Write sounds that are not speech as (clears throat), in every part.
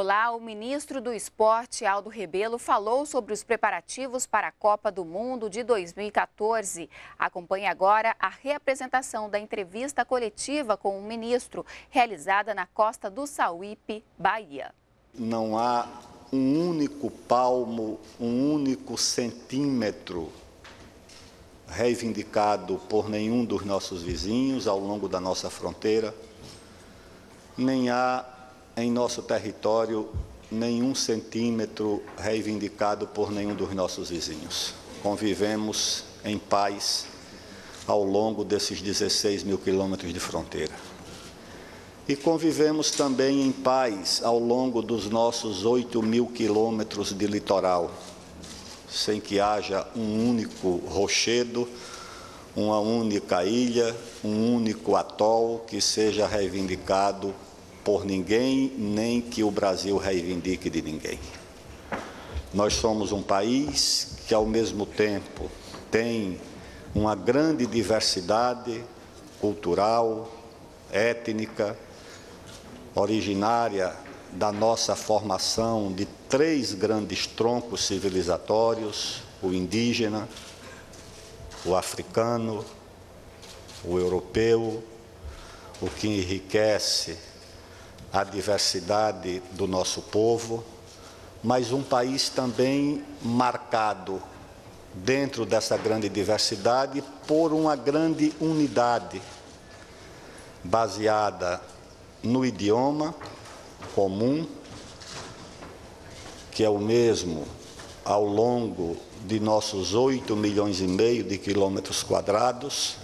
Olá, o ministro do Esporte, Aldo Rebelo, falou sobre os preparativos para a Copa do Mundo de 2014. Acompanhe agora a reapresentação da entrevista coletiva com o ministro, realizada na costa do Sauípe, Bahia. Não há um único palmo, um único centímetro reivindicado por nenhum dos nossos vizinhos ao longo da nossa fronteira, nem há em nosso território nenhum centímetro reivindicado por nenhum dos nossos vizinhos. Convivemos em paz ao longo desses 16 mil quilômetros de fronteira. E convivemos também em paz ao longo dos nossos 8 mil quilômetros de litoral, sem que haja um único rochedo, uma única ilha, um único atol que seja reivindicado por ninguém, nem que o Brasil reivindique de ninguém. Nós somos um país que, ao mesmo tempo, tem uma grande diversidade cultural, étnica, originária da nossa formação de três grandes troncos civilizatórios: o indígena, o africano, o europeu, o que enriquece a diversidade do nosso povo, mas um país também marcado dentro dessa grande diversidade por uma grande unidade baseada no idioma comum, que é o mesmo ao longo de nossos 8 milhões e meio de quilômetros quadrados,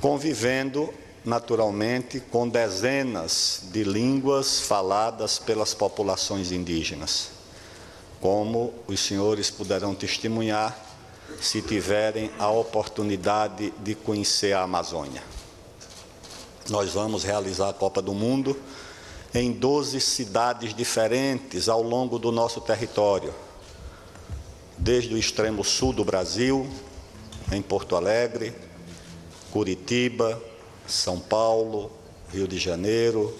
convivendo naturalmente, com dezenas de línguas faladas pelas populações indígenas, como os senhores poderão testemunhar se tiverem a oportunidade de conhecer a Amazônia. Nós vamos realizar a Copa do Mundo em 12 cidades diferentes ao longo do nosso território, desde o extremo sul do Brasil, em Porto Alegre, Curitiba, são Paulo, Rio de Janeiro,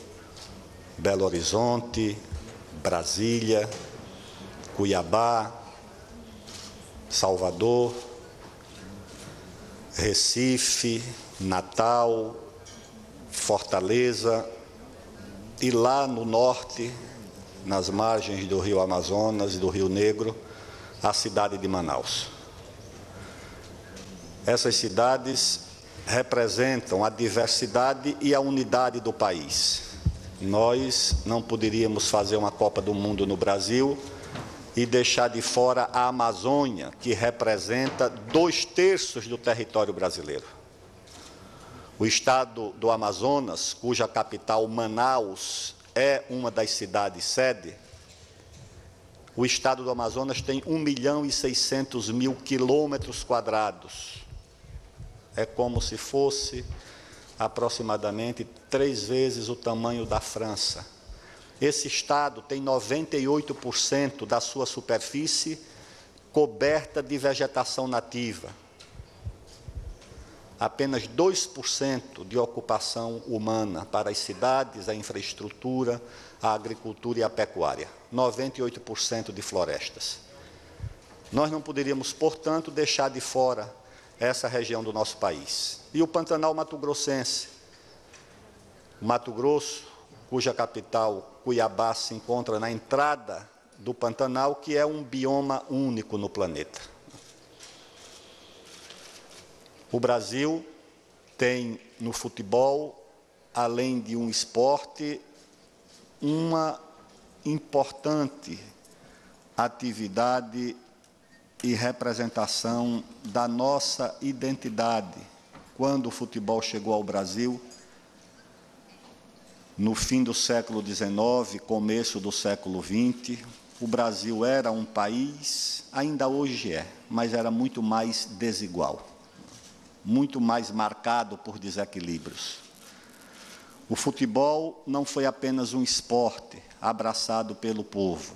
Belo Horizonte, Brasília, Cuiabá, Salvador, Recife, Natal, Fortaleza e lá no norte, nas margens do rio Amazonas e do Rio Negro, a cidade de Manaus. Essas cidades representam a diversidade e a unidade do país. Nós não poderíamos fazer uma Copa do Mundo no Brasil e deixar de fora a Amazônia, que representa dois terços do território brasileiro. O estado do Amazonas, cuja capital Manaus é uma das cidades sede, o estado do Amazonas tem 1 milhão e 600 mil quilômetros quadrados é como se fosse aproximadamente três vezes o tamanho da França. Esse estado tem 98% da sua superfície coberta de vegetação nativa. Apenas 2% de ocupação humana para as cidades, a infraestrutura, a agricultura e a pecuária. 98% de florestas. Nós não poderíamos, portanto, deixar de fora essa região do nosso país. E o Pantanal Mato Grossense, Mato Grosso, cuja capital, Cuiabá, se encontra na entrada do Pantanal, que é um bioma único no planeta. O Brasil tem no futebol, além de um esporte, uma importante atividade e representação da nossa identidade. Quando o futebol chegou ao Brasil, no fim do século XIX, começo do século XX, o Brasil era um país, ainda hoje é, mas era muito mais desigual, muito mais marcado por desequilíbrios. O futebol não foi apenas um esporte abraçado pelo povo,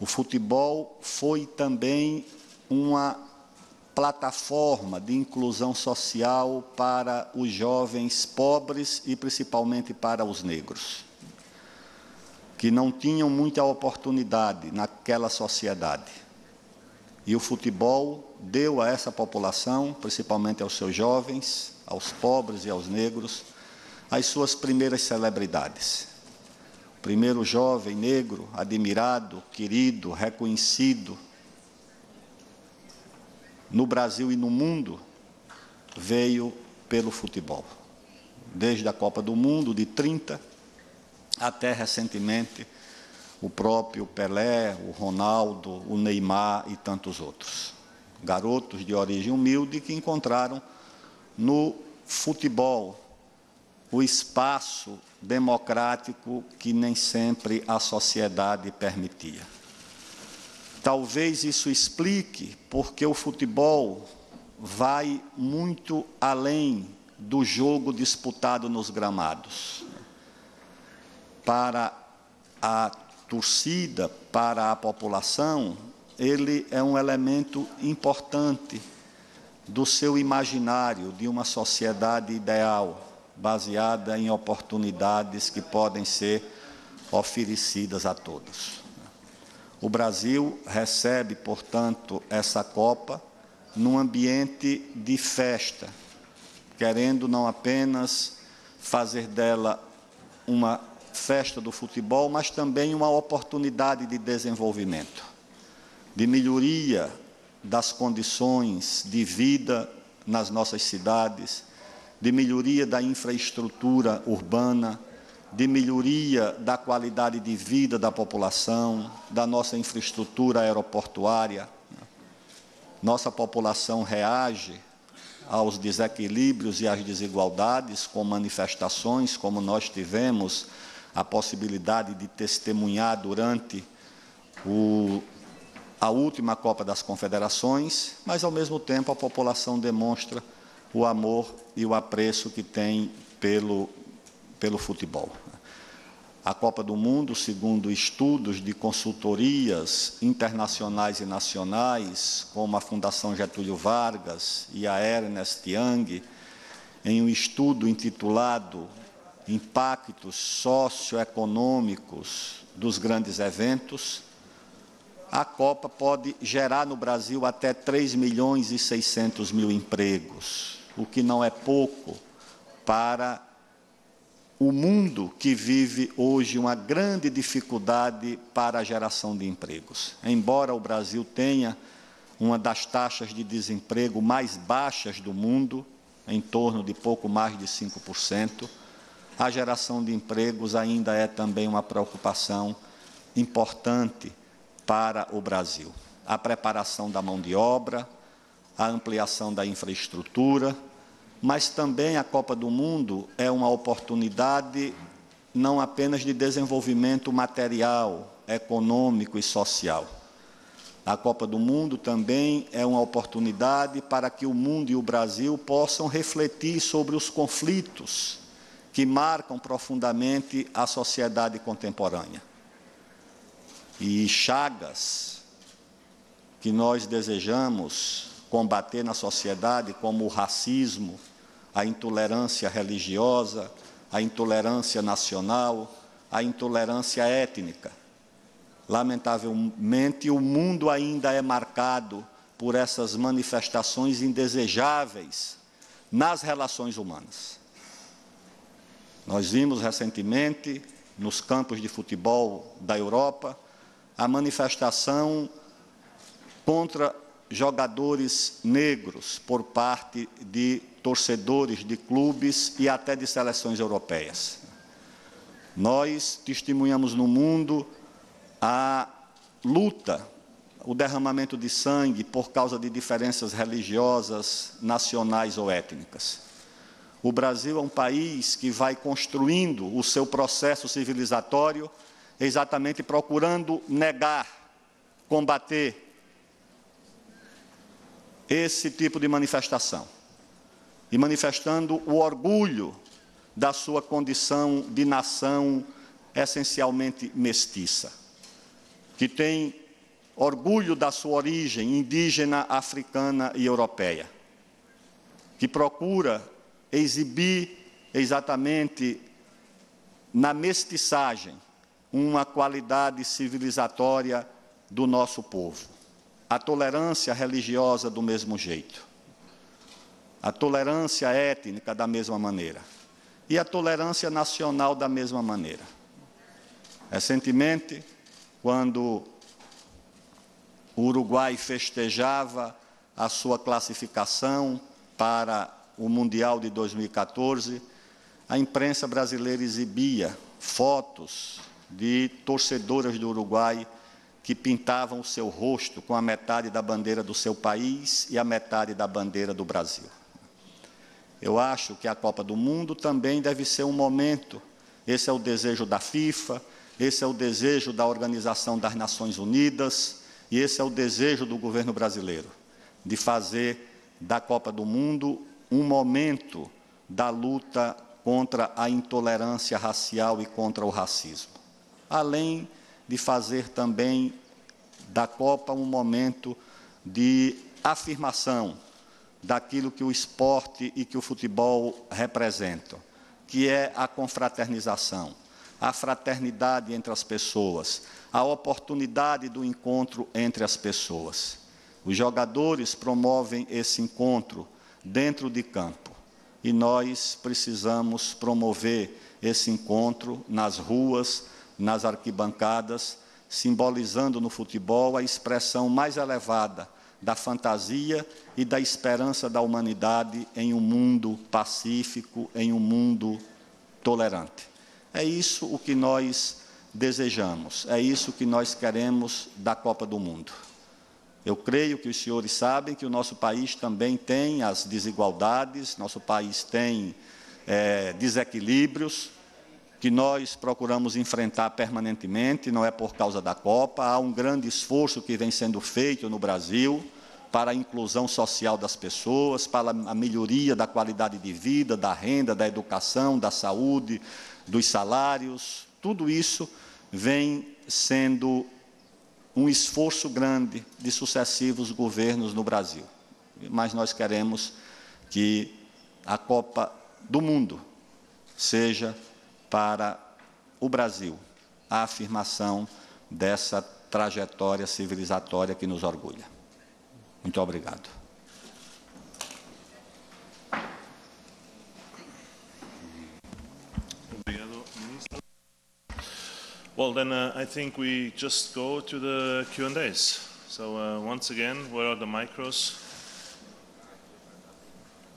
o futebol foi também uma plataforma de inclusão social para os jovens pobres e principalmente para os negros. que não tinham muita oportunidade naquela sociedade. E o futebol deu a essa população, principalmente aos seus jovens, aos pobres e aos negros, as suas primeiras celebridades. Primeiro jovem negro, admirado, querido, reconhecido no Brasil e no mundo, veio pelo futebol. Desde a Copa do Mundo de 30 até recentemente o próprio Pelé, o Ronaldo, o Neymar e tantos outros. Garotos de origem humilde que encontraram no futebol o espaço democrático que nem sempre a sociedade permitia. Talvez isso explique porque o futebol vai muito além do jogo disputado nos gramados. Para a torcida, para a população, ele é um elemento importante do seu imaginário de uma sociedade ideal, baseada em oportunidades que podem ser oferecidas a todos. O Brasil recebe, portanto, essa Copa num ambiente de festa, querendo não apenas fazer dela uma festa do futebol, mas também uma oportunidade de desenvolvimento, de melhoria das condições de vida nas nossas cidades, de melhoria da infraestrutura urbana, de melhoria da qualidade de vida da população, da nossa infraestrutura aeroportuária. Nossa população reage aos desequilíbrios e às desigualdades com manifestações como nós tivemos a possibilidade de testemunhar durante o, a última Copa das Confederações, mas ao mesmo tempo a população demonstra o amor e o apreço que tem pelo, pelo futebol. A Copa do Mundo, segundo estudos de consultorias internacionais e nacionais, como a Fundação Getúlio Vargas e a Ernest Young, em um estudo intitulado Impactos socioeconômicos dos grandes eventos, a Copa pode gerar no Brasil até 3 milhões e 600 mil empregos, o que não é pouco para o mundo que vive hoje uma grande dificuldade para a geração de empregos. Embora o Brasil tenha uma das taxas de desemprego mais baixas do mundo, em torno de pouco mais de 5%, a geração de empregos ainda é também uma preocupação importante para o Brasil. A preparação da mão de obra, a ampliação da infraestrutura, mas também a Copa do Mundo é uma oportunidade não apenas de desenvolvimento material, econômico e social. A Copa do Mundo também é uma oportunidade para que o mundo e o Brasil possam refletir sobre os conflitos que marcam profundamente a sociedade contemporânea. E chagas que nós desejamos combater na sociedade, como o racismo, a intolerância religiosa, a intolerância nacional, a intolerância étnica. Lamentavelmente, o mundo ainda é marcado por essas manifestações indesejáveis nas relações humanas. Nós vimos recentemente, nos campos de futebol da Europa, a manifestação contra jogadores negros por parte de torcedores de clubes e até de seleções europeias. Nós testemunhamos no mundo a luta, o derramamento de sangue por causa de diferenças religiosas, nacionais ou étnicas. O Brasil é um país que vai construindo o seu processo civilizatório exatamente procurando negar, combater esse tipo de manifestação e manifestando o orgulho da sua condição de nação essencialmente mestiça, que tem orgulho da sua origem indígena, africana e europeia, que procura exibir exatamente na mestiçagem uma qualidade civilizatória do nosso povo. A tolerância religiosa do mesmo jeito. A tolerância étnica da mesma maneira. E a tolerância nacional da mesma maneira. Recentemente, quando o Uruguai festejava a sua classificação para o Mundial de 2014, a imprensa brasileira exibia fotos de torcedoras do Uruguai que pintavam o seu rosto com a metade da bandeira do seu país e a metade da bandeira do Brasil. Eu acho que a Copa do Mundo também deve ser um momento, esse é o desejo da FIFA, esse é o desejo da Organização das Nações Unidas e esse é o desejo do governo brasileiro, de fazer da Copa do Mundo um momento da luta contra a intolerância racial e contra o racismo. Além de fazer também da Copa um momento de afirmação daquilo que o esporte e que o futebol representam, que é a confraternização, a fraternidade entre as pessoas, a oportunidade do encontro entre as pessoas. Os jogadores promovem esse encontro dentro de campo e nós precisamos promover esse encontro nas ruas, nas arquibancadas, simbolizando no futebol a expressão mais elevada da fantasia e da esperança da humanidade em um mundo pacífico, em um mundo tolerante. É isso o que nós desejamos, é isso que nós queremos da Copa do Mundo. Eu creio que os senhores sabem que o nosso país também tem as desigualdades, nosso país tem é, desequilíbrios, que nós procuramos enfrentar permanentemente, não é por causa da Copa, há um grande esforço que vem sendo feito no Brasil para a inclusão social das pessoas, para a melhoria da qualidade de vida, da renda, da educação, da saúde, dos salários, tudo isso vem sendo um esforço grande de sucessivos governos no Brasil. Mas nós queremos que a Copa do Mundo seja para o Brasil a afirmação dessa trajetória civilizatória que nos orgulha. Muito obrigado. Well, then uh, I think we just go to the Q&As. So uh, once again, where are the micros?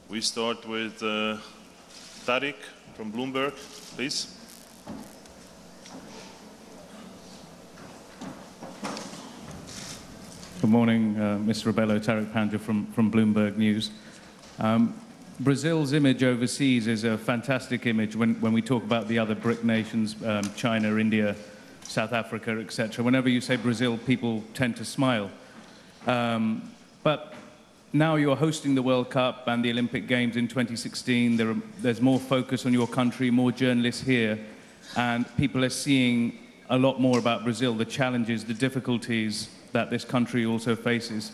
We start with uh, Tariq from Bloomberg, please. Good morning, uh, Mr. Rebello, Tariq Panja from, from Bloomberg News. Um, Brazil's image overseas is a fantastic image when, when we talk about the other BRIC nations, um, China, India, South Africa, etc. Whenever you say Brazil, people tend to smile. Um, but now you're hosting the World Cup and the Olympic Games in 2016. There are, there's more focus on your country, more journalists here, and people are seeing a lot more about Brazil, the challenges, the difficulties that this country also faces.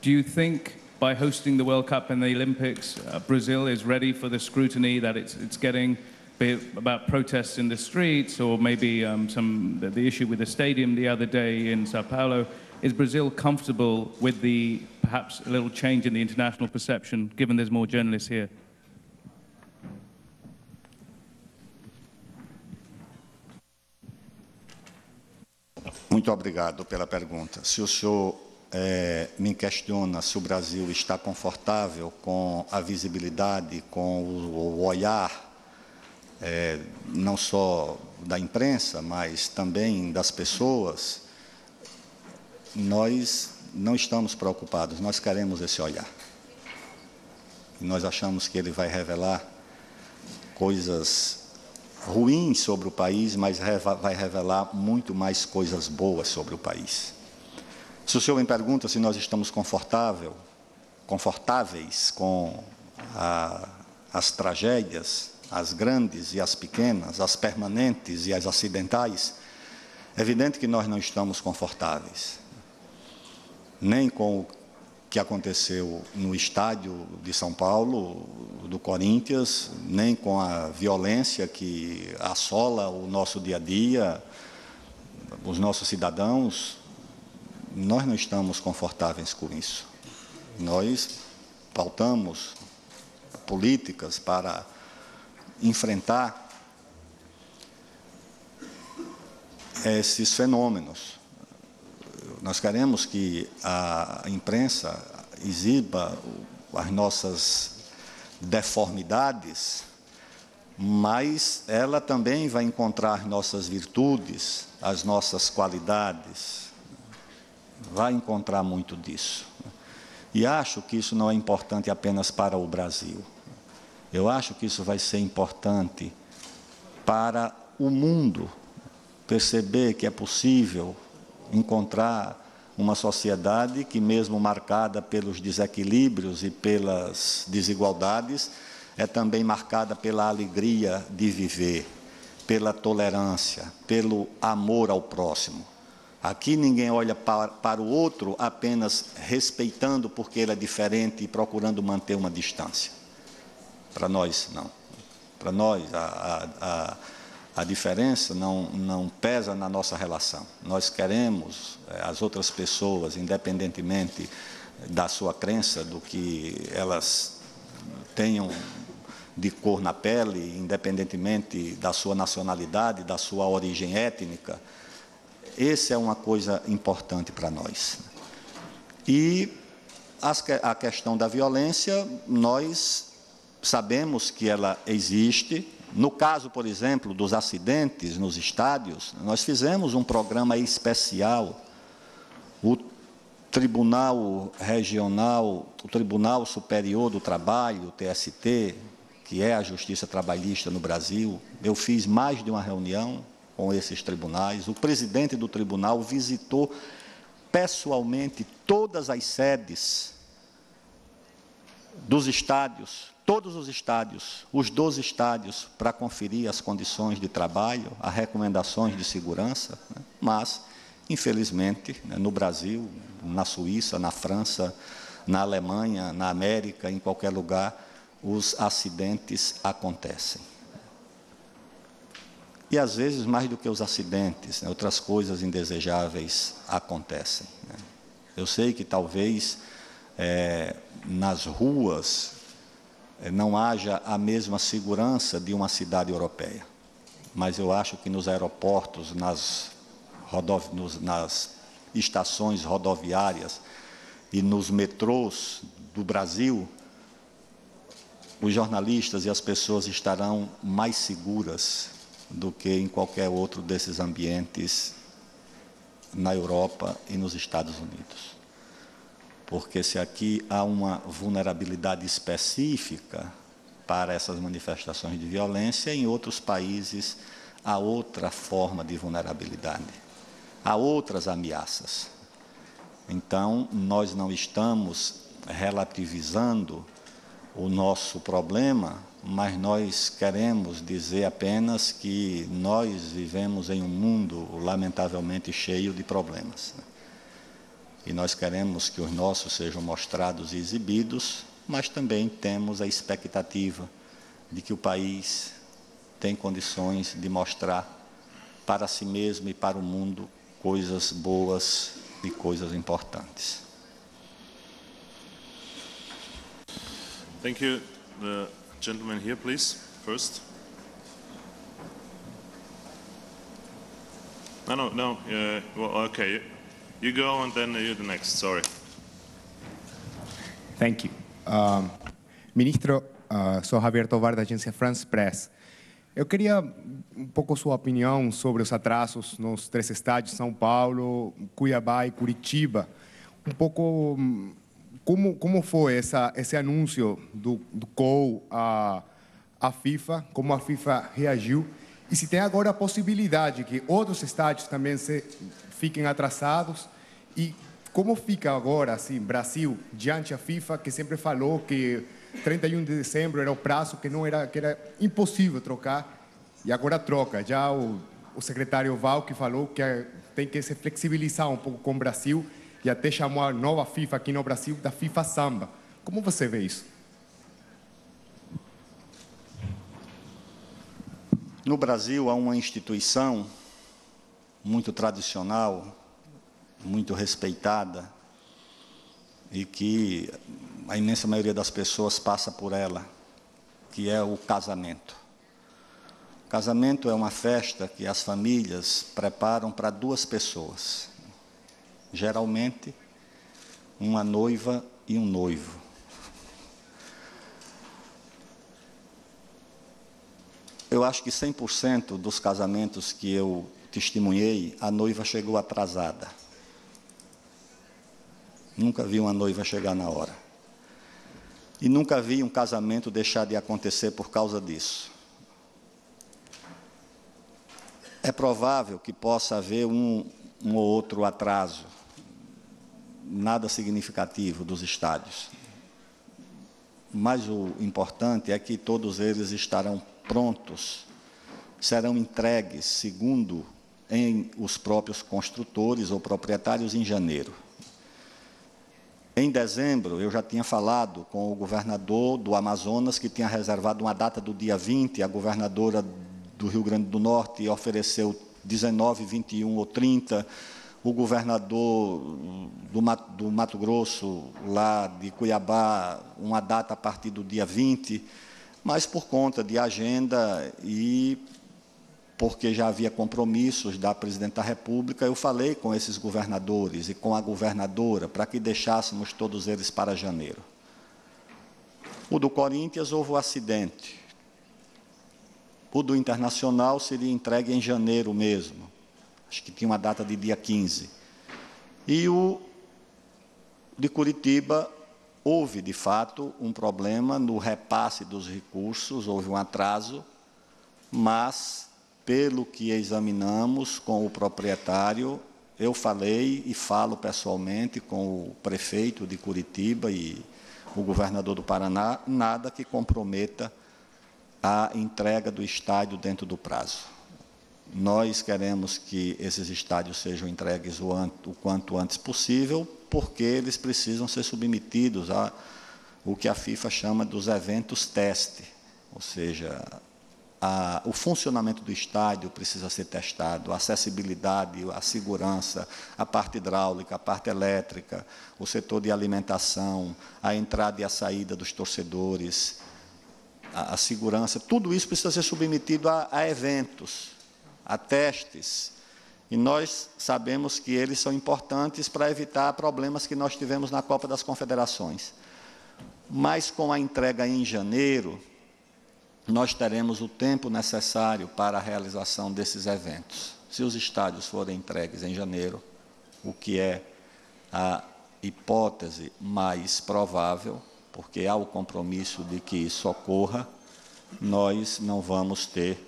Do you think by hosting the World Cup and the Olympics, uh, Brazil is ready for the scrutiny that it's, it's getting? be it about protests in the streets or maybe um, some, the, the, issue with the stadium the other day in Sao Paulo. Is Brazil comfortable with the perhaps a little change in the international perception, given there's more journalists here? Muito obrigado pela pergunta. Se o senhor é, me questiona se o Brasil está confortável com a visibilidade, com o, o olhar é, não só da imprensa, mas também das pessoas, nós não estamos preocupados, nós queremos esse olhar. nós achamos que ele vai revelar coisas ruins sobre o país, mas vai revelar muito mais coisas boas sobre o país. Se o senhor me pergunta se nós estamos confortável, confortáveis com a, as tragédias as grandes e as pequenas, as permanentes e as acidentais, é evidente que nós não estamos confortáveis, nem com o que aconteceu no estádio de São Paulo, do Corinthians, nem com a violência que assola o nosso dia a dia, os nossos cidadãos, nós não estamos confortáveis com isso. Nós pautamos políticas para enfrentar esses fenômenos. Nós queremos que a imprensa exiba as nossas deformidades, mas ela também vai encontrar nossas virtudes, as nossas qualidades, vai encontrar muito disso. E acho que isso não é importante apenas para o Brasil. Eu acho que isso vai ser importante para o mundo perceber que é possível encontrar uma sociedade que, mesmo marcada pelos desequilíbrios e pelas desigualdades, é também marcada pela alegria de viver, pela tolerância, pelo amor ao próximo. Aqui ninguém olha para, o outro apenas respeitando porque ele é diferente e procurando manter uma distância. Para nós, não. Para nós, a, a, diferença não, não pesa na nossa relação. Nós queremos eh, as outras pessoas, independentemente da sua crença, do que elas tenham de cor na pele, independentemente da sua nacionalidade, da sua origem étnica. Essa é uma coisa importante para nós. E a questão da violência, nós sabemos que ela existe. No caso, por exemplo, dos acidentes nos estádios, nós fizemos um programa especial. O Tribunal Regional, o Tribunal Superior do Trabalho, o TST, que é a Justiça Trabalhista no Brasil, eu fiz mais de uma reunião com esses tribunais. O presidente do tribunal visitou pessoalmente todas as sedes dos estádios, todos os estádios, os 12 estádios, para conferir as condições de trabalho, as recomendações de segurança, né? mas, infelizmente, né, no Brasil, na Suíça, na França, na Alemanha, na América, em qualquer lugar, os acidentes acontecem. E às vezes, mais do que os acidentes, né, outras coisas indesejáveis acontecem. Né. Eu sei que talvez é, nas ruas não haja a mesma segurança de uma cidade europeia, mas eu acho que nos aeroportos, nas, rodov nos, nas estações rodoviárias e nos metrôs do Brasil, os jornalistas e as pessoas estarão mais seguras do que em qualquer outro desses ambientes na Europa e nos Estados Unidos. Porque se aqui há uma vulnerabilidade específica para essas manifestações de violência, em outros países há outra forma de vulnerabilidade, há outras ameaças. Então, nós não estamos relativizando o nosso problema, mas nós queremos dizer apenas que nós vivemos em um mundo lamentavelmente cheio de problemas. E nós queremos que os nossos sejam mostrados e exibidos, mas também temos a expectativa de que o país tem condições de mostrar para si mesmo e para o mundo coisas boas e coisas importantes. Thank you. The gentleman here, please, first. No, no, no. Uh, well, okay. You go and then you're the next. Sorry. Thank you. Ministro, uh, sou Javier Tovar, da agência France Press. Eu queria um pouco sua opinião sobre os atrasos nos três estádios, São Paulo, Cuiabá e Curitiba. Um pouco hum, como, como foi essa, esse anúncio do, do COU à, à FIFA, como a FIFA reagiu, e se tem agora a possibilidade que outros estádios também se, fiquem atrasados, e como fica agora, assim, Brasil, diante da FIFA, que sempre falou que 31 de dezembro era o prazo que não era, que era impossível trocar, e agora troca. Já o, o secretário Val que falou que tem que se flexibilizar um pouco com o Brasil, e até chamou a nova FIFA aqui no Brasil da FIFA Samba. Como você vê isso? No Brasil há uma instituição muito tradicional, muito respeitada e que a imensa maioria das pessoas passa por ela, que é o casamento. O casamento é uma festa que as famílias preparam para duas pessoas. Geralmente, uma noiva e um noivo. Eu acho que 100% dos casamentos que eu testemunhei, a noiva chegou atrasada. Nunca vi uma noiva chegar na hora. E nunca vi um casamento deixar de acontecer por causa disso. É provável que possa haver um, um ou outro atraso, nada significativo dos estádios. Mas o importante é que todos eles estarão prontos, serão entregues segundo em os próprios construtores ou proprietários em janeiro. Em dezembro, eu já tinha falado com o governador do Amazonas, que tinha reservado uma data do dia 20, a governadora do Rio Grande do Norte ofereceu 19, 21 ou 30, o governador do Mato, do Mato Grosso, lá de Cuiabá, uma data a partir do dia 20, mas por conta de agenda e porque já havia compromissos da presidente da República, eu falei com esses governadores e com a governadora para que deixássemos todos eles para janeiro. O do Corinthians houve o um acidente. O do Internacional seria entregue em janeiro mesmo. Acho que tinha uma data de dia 15. E o de Curitiba houve, de fato, um problema no repasse dos recursos, houve um atraso, mas pelo que examinamos com o proprietário, eu falei e falo pessoalmente com o prefeito de Curitiba e o governador do Paraná, nada que comprometa a entrega do estádio dentro do prazo. Nós queremos que esses estádios sejam entregues o, o quanto antes possível, porque eles precisam ser submetidos a o que a FIFA chama dos eventos teste, ou seja, a, o funcionamento do estádio precisa ser testado, a acessibilidade, a segurança, a parte hidráulica, a parte elétrica, o setor de alimentação, a entrada e a saída dos torcedores, a, a segurança, tudo isso precisa ser submetido a, a eventos, a testes. E nós sabemos que eles são importantes para evitar problemas que nós tivemos na Copa das Confederações. Mas com a entrega em janeiro, nós teremos o tempo necessário para a realização desses eventos. Se os estádios forem entregues em janeiro, o que é a hipótese mais provável, porque há o compromisso de que isso ocorra, nós não vamos ter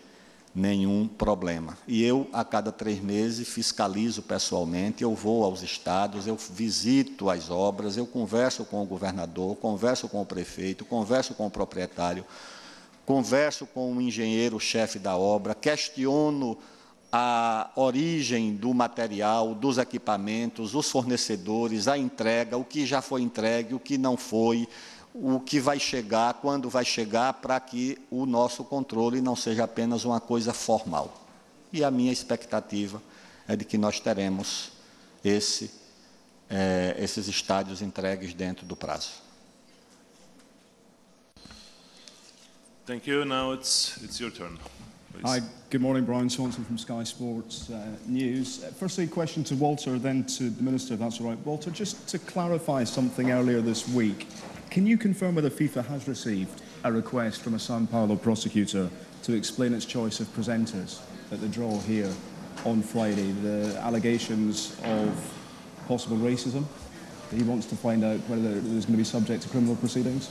nenhum problema. E eu, a cada três meses, fiscalizo pessoalmente, eu vou aos estados, eu visito as obras, eu converso com o governador, converso com o prefeito, converso com o proprietário, converso com o engenheiro-chefe da obra, questiono a origem do material, dos equipamentos, os fornecedores, a entrega, o que já foi entregue, o que não foi, o que vai chegar, quando vai chegar, para que o nosso controle não seja apenas uma coisa formal. E a minha expectativa é de que nós teremos esse, é, esses estádios entregues dentro do prazo. Thank you. Now it's, it's your turn. Please. Hi, good morning. Brian Swanson from Sky Sports uh, News. Uh, firstly, a question to Walter, then to the Minister, if that's all right. Walter, just to clarify something earlier this week, can you confirm whether FIFA has received a request from a Sao Paulo prosecutor to explain its choice of presenters at the draw here on Friday? The allegations of possible racism that he wants to find out whether there's going to be subject to criminal proceedings?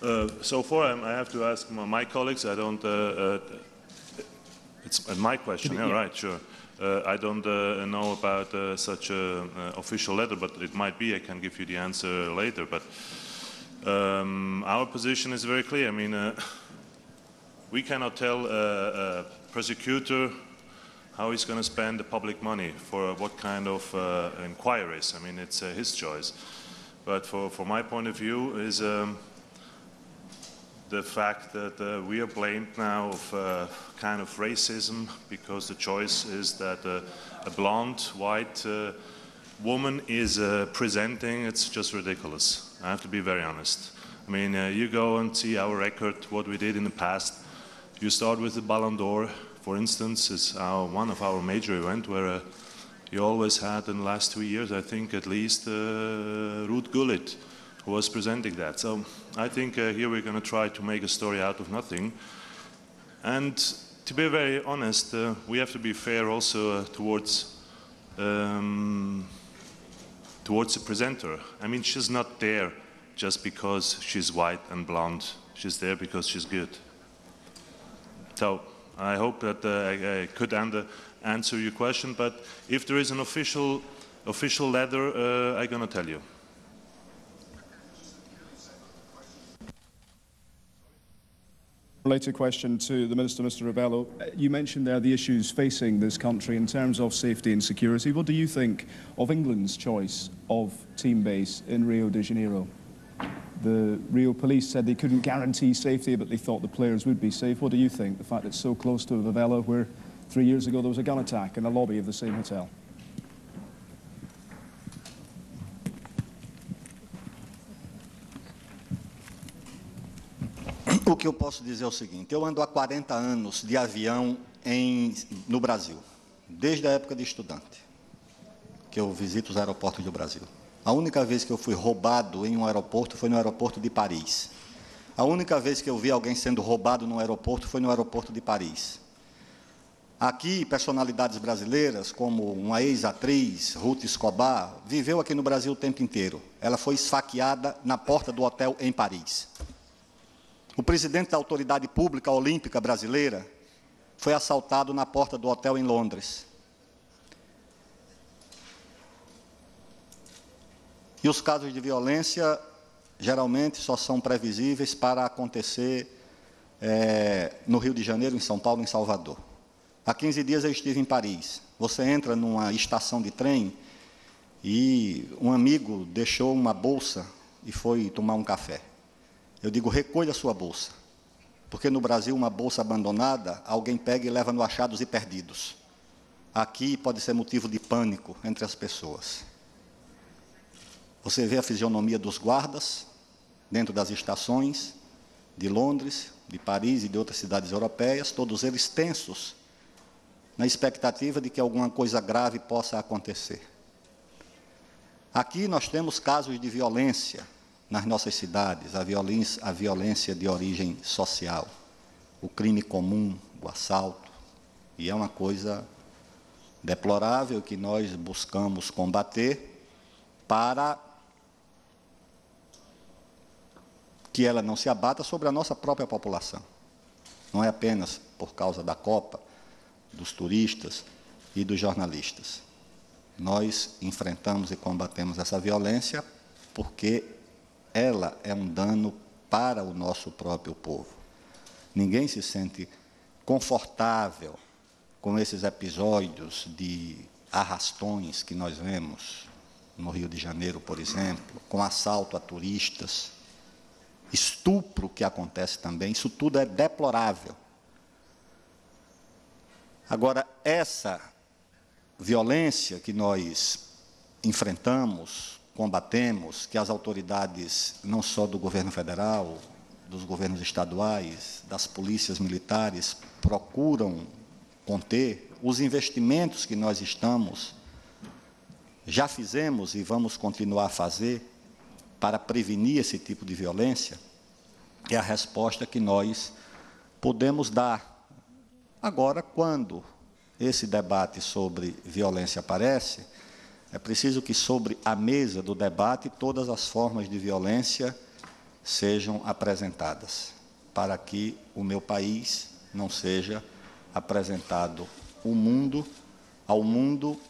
Uh, so far, I have to ask my colleagues. I don't. Uh, uh, it's my question. Yeah, right, sure. Uh, I don't uh, know about uh, such an official letter, but it might be. I can give you the answer later. But um, our position is very clear. I mean, (sighs) we cannot tell a, prosecutor how he's going to spend the public money for what kind of inquiries. I mean, it's his choice. But for, for my point of view, is um, the fact that uh, we are blamed now of uh, kind of racism because the choice is that uh, a blonde, white uh, woman is uh, presenting, it's just ridiculous. I have to be very honest. I mean, uh, you go and see our record, what we did in the past. You start with the Ballon d'Or, for instance, is our, one of our major events where you always had in the last two years, I think, at least Ruth Gullit was presenting that. So I think uh, here we're going to try to make a story out of nothing. And to be very honest, uh, we have to be fair also uh, towards um, towards the presenter. I mean, she's not there just because she's white and blonde. She's there because she's good. So I hope that uh, I, I, could answer your question. But if there is an official official letter, uh, I'm going to tell you. Related question to the Minister, Mr Rebello. Uh, you mentioned there the issues facing this country in terms of safety and security. What do you think of England's choice of team base in Rio de Janeiro? The Rio police said they couldn't guarantee safety, but they thought the players would be safe. What do you think? The fact it's so close to Vivella, where three years ago there was a gun attack in the lobby of the same hotel. O que eu posso dizer é o seguinte: eu ando há 40 anos de avião em, no Brasil, desde a época de estudante, que eu visito os aeroportos do Brasil. A única vez que eu fui roubado em um aeroporto foi no aeroporto de Paris. A única vez que eu vi alguém sendo roubado no aeroporto foi no aeroporto de Paris. Aqui, personalidades brasileiras, como uma ex-atriz, Ruth Escobar, viveu aqui no Brasil o tempo inteiro. Ela foi esfaqueada na porta do hotel em Paris. O presidente da Autoridade Pública Olímpica Brasileira foi assaltado na porta do hotel em Londres. E os casos de violência geralmente só são previsíveis para acontecer é, no Rio de Janeiro, em São Paulo, em Salvador. Há 15 dias eu estive em Paris. Você entra numa estação de trem e um amigo deixou uma bolsa e foi tomar um café. Eu digo, recolha a sua bolsa. Porque no Brasil, uma bolsa abandonada, alguém pega e leva no achados e perdidos. Aqui pode ser motivo de pânico entre as pessoas. Você vê a fisionomia dos guardas dentro das estações de Londres, de Paris e de outras cidades europeias, todos eles tensos, na expectativa de que alguma coisa grave possa acontecer. Aqui nós temos casos de violência, nas nossas cidades, a violência, a violência de origem social, o crime comum, o assalto, e é uma coisa deplorável que nós buscamos combater para que ela não se abata sobre a nossa própria população. Não é apenas por causa da Copa, dos turistas e dos jornalistas. Nós enfrentamos e combatemos essa violência porque ela é um dano para o nosso próprio povo. Ninguém se sente confortável com esses episódios de arrastões que nós vemos no Rio de Janeiro, por exemplo, com assalto a turistas, estupro que acontece também, isso tudo é deplorável. Agora, essa violência que nós enfrentamos combatemos, que as autoridades, não só do governo federal, dos governos estaduais, das polícias militares, procuram conter, os investimentos que nós estamos, já fizemos e vamos continuar a fazer para prevenir esse tipo de violência, é a resposta que nós podemos dar. Agora, quando esse debate sobre violência aparece, é preciso que sobre a mesa do debate todas as formas de violência sejam apresentadas, para que o meu país não seja apresentado o mundo ao mundo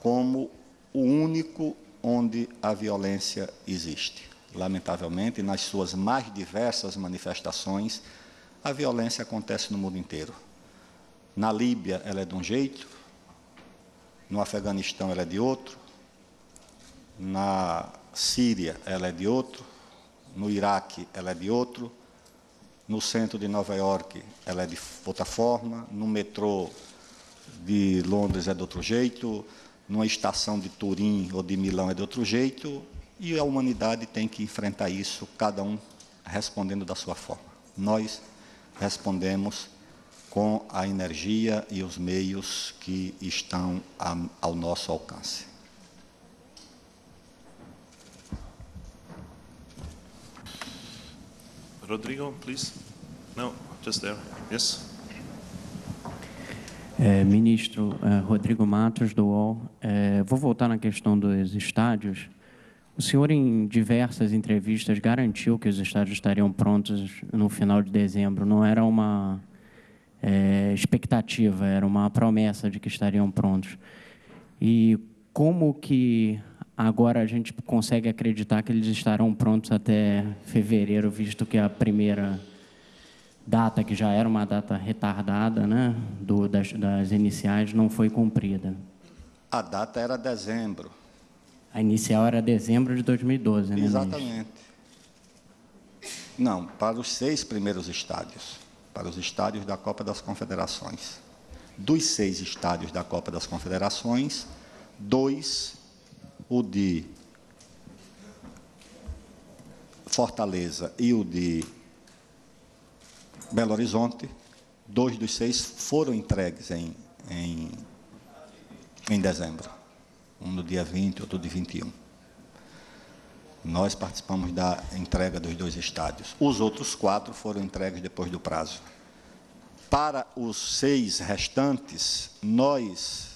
como o único onde a violência existe. Lamentavelmente, nas suas mais diversas manifestações, a violência acontece no mundo inteiro. Na Líbia, ela é de um jeito, no Afeganistão ela é de outro, na Síria ela é de outro, no Iraque ela é de outro, no centro de Nova York ela é de outra forma, no metrô de Londres é de outro jeito, numa estação de Turim ou de Milão é de outro jeito, e a humanidade tem que enfrentar isso, cada um respondendo da sua forma. Nós respondemos com a energia e os meios que estão ao nosso alcance. Rodrigo, please. No, just there. Yes. É, ministro é, Rodrigo Matos, do UOL. É, vou voltar na questão dos estádios. O senhor, em diversas entrevistas, garantiu que os estádios estariam prontos no final de dezembro. Não era uma é, expectativa, era uma promessa de que estariam prontos. E como que agora a gente consegue acreditar que eles estarão prontos até fevereiro, visto que a primeira data, que já era uma data retardada, né, do, das, das iniciais, não foi cumprida? A data era dezembro. A inicial era dezembro de 2012, né? Exatamente. Não, para os seis primeiros estádios, para os estádios da Copa das Confederações. Dos seis estádios da Copa das Confederações, dois, o de Fortaleza e o de Belo Horizonte, dois dos seis foram entregues em, em, em dezembro um no dia 20, outro dia 21. Nós participamos da entrega dos dois estádios. Os outros quatro foram entregues depois do prazo. Para os seis restantes, nós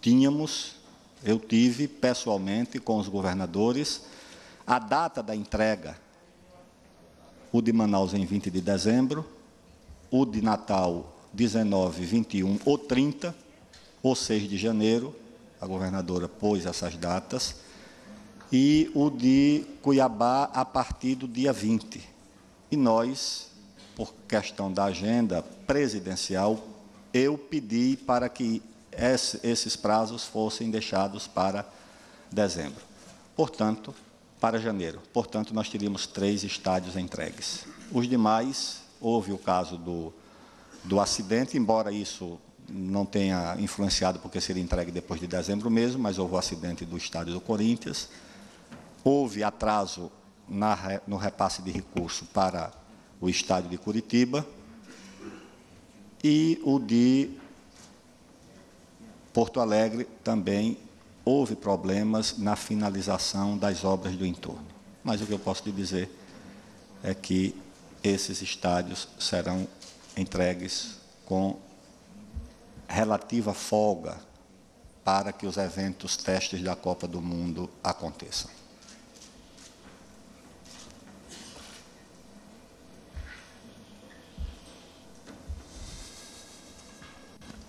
tínhamos, eu tive pessoalmente com os governadores, a data da entrega. O de Manaus em 20 de dezembro, o de Natal 19, 21 ou 30, ou 6 de janeiro, a governadora pôs essas datas, e o de Cuiabá a partir do dia 20. E nós, por questão da agenda presidencial, eu pedi para que esses prazos fossem deixados para dezembro. Portanto, para janeiro. Portanto, nós teríamos três estádios entregues. Os demais, houve o caso do, do acidente, embora isso não tenha influenciado porque seria entregue depois de dezembro mesmo, mas houve o acidente do estádio do Corinthians. Houve atraso na, no repasse de recurso para o estádio de Curitiba e o de Porto Alegre também houve problemas na finalização das obras do entorno. Mas o que eu posso lhe dizer é que esses estádios serão entregues com relativa folga para que os eventos testes da Copa do Mundo aconteçam.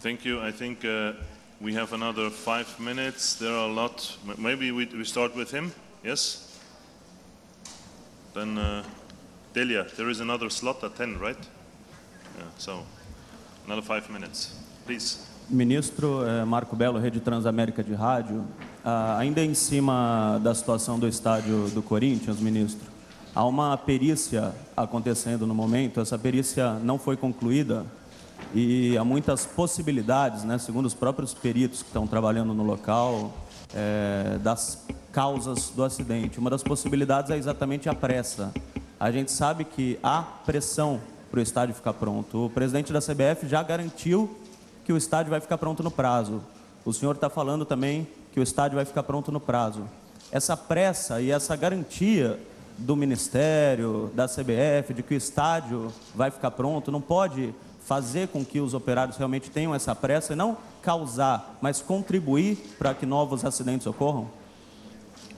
Thank you. I think uh, we have another five minutes. There are a lot. Maybe we, we start with him. Yes. Then uh, Delia, there is another slot at 10, right? Yeah, so another five minutes. Please. Ministro eh, Marco Belo, Rede Transamérica de Rádio. Ah, ainda em cima da situação do estádio do Corinthians, ministro, há uma perícia acontecendo no momento. Essa perícia não foi concluída e há muitas possibilidades, né, segundo os próprios peritos que estão trabalhando no local, é, das causas do acidente. Uma das possibilidades é exatamente a pressa. A gente sabe que há pressão para o estádio ficar pronto. O presidente da CBF já garantiu que o estádio vai ficar pronto no prazo. O senhor está falando também que o estádio vai ficar pronto no prazo. Essa pressa e essa garantia do Ministério, da CBF, de que o estádio vai ficar pronto, não pode fazer com que os operários realmente tenham essa pressa e não causar, mas contribuir para que novos acidentes ocorram?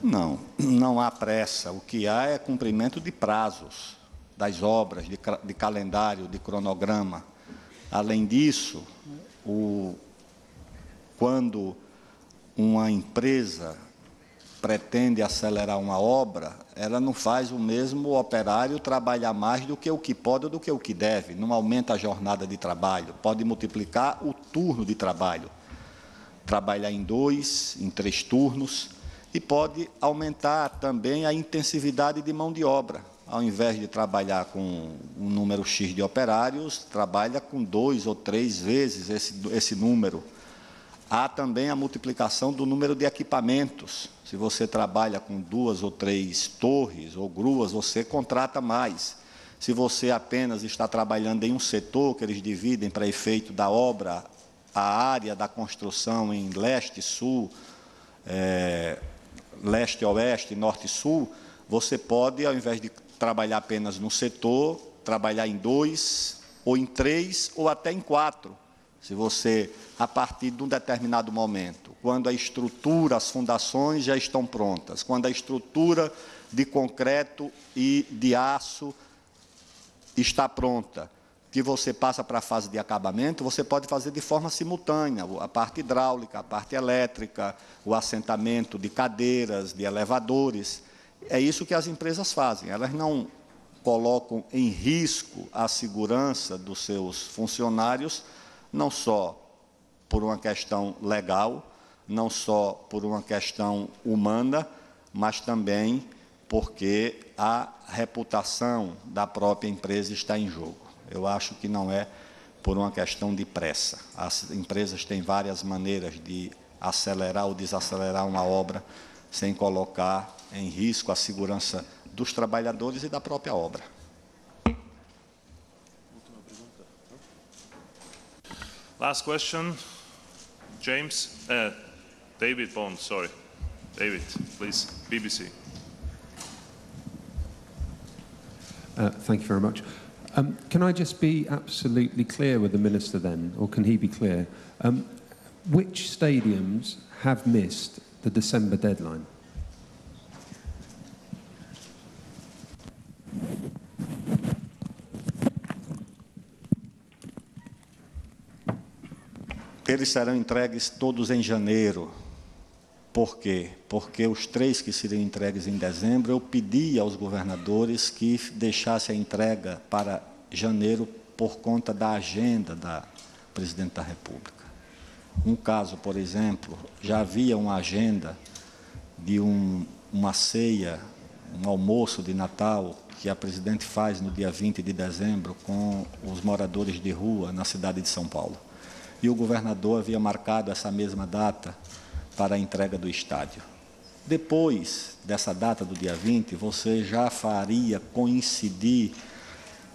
Não, (clears throat) não há pressa. O que há é cumprimento de prazos das obras, de, de calendário, de cronograma. Além disso, o, quando uma empresa pretende acelerar uma obra, ela não faz o mesmo operário trabalhar mais do que o que pode ou do que o que deve, não aumenta a jornada de trabalho, pode multiplicar o turno de trabalho, trabalhar em dois, em três turnos, e pode aumentar também a intensividade de mão de obra. ao invés de trabalhar com um número X de operários, trabalha com dois ou três vezes esse, esse número. Há também a multiplicação do número de equipamentos. Se você trabalha com duas ou três torres ou gruas, você contrata mais. Se você apenas está trabalhando em um setor que eles dividem para efeito da obra, a área da construção em leste, sul, é, leste, oeste, norte sul, você pode, ao invés de trabalhar apenas no setor, trabalhar em dois, ou em três, ou até em quatro. Se você, a partir de um determinado momento, quando a estrutura, as fundações já estão prontas, quando a estrutura de concreto e de aço está pronta, que você passa para a fase de acabamento, você pode fazer de forma simultânea, a parte hidráulica, a parte elétrica, o assentamento de cadeiras, de elevadores. É isso que as empresas fazem. Elas não colocam em risco a segurança dos seus funcionários, não só por uma questão legal, não só por uma questão humana, mas também porque a reputação da própria empresa está em jogo. Eu acho que não é por uma questão de pressa. As empresas têm várias maneiras de acelerar ou desacelerar uma obra sem colocar em risco a segurança dos trabalhadores e da própria obra. Last question, James, uh, David Bond, sorry. David, please, BBC. Uh, thank you very much. Um, can I just be absolutely clear with the Minister then, or can he be clear? Um, which stadiums have missed the December deadline? Eles serão entregues todos em janeiro. Por quê? Porque os três que seriam entregues em dezembro, eu pedi aos governadores que deixassem a entrega para janeiro por conta da agenda da presidente da República. Um caso, por exemplo, já havia uma agenda de um, uma ceia, um almoço de Natal que a presidente faz no dia 20 de dezembro com os moradores de rua na cidade de São Paulo. E o governador havia marcado essa mesma data para a entrega do estádio. Depois dessa data do dia 20, você já faria coincidir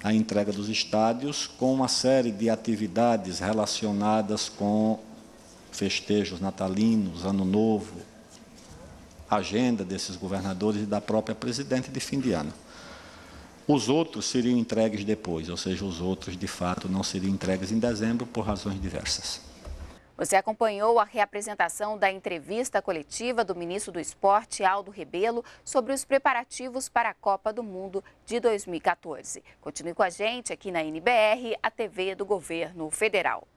a entrega dos estádios com uma série de atividades relacionadas com festejos natalinos, Ano Novo, agenda desses governadores e da própria presidente de fim de ano. Os outros seriam entregues depois, ou seja, os outros de fato não seriam entregues em dezembro por razões diversas. Você acompanhou a reapresentação da entrevista coletiva do ministro do Esporte, Aldo Rebelo, sobre os preparativos para a Copa do Mundo de 2014. Continue com a gente aqui na NBR, a TV do Governo Federal.